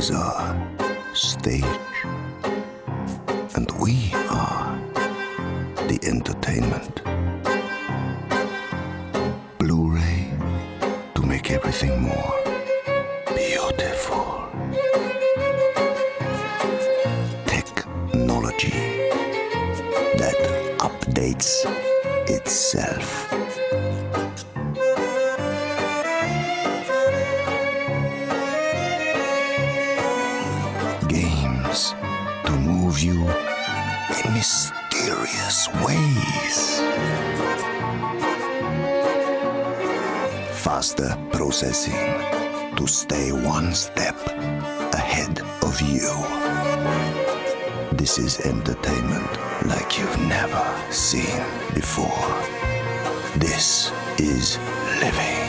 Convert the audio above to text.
is our stage. And we are the entertainment. Blu ray to make everything more beautiful. Technology that updates itself. Games to move you in mysterious ways. Faster processing to stay one step ahead of you. This is entertainment like you've never seen before. This is living.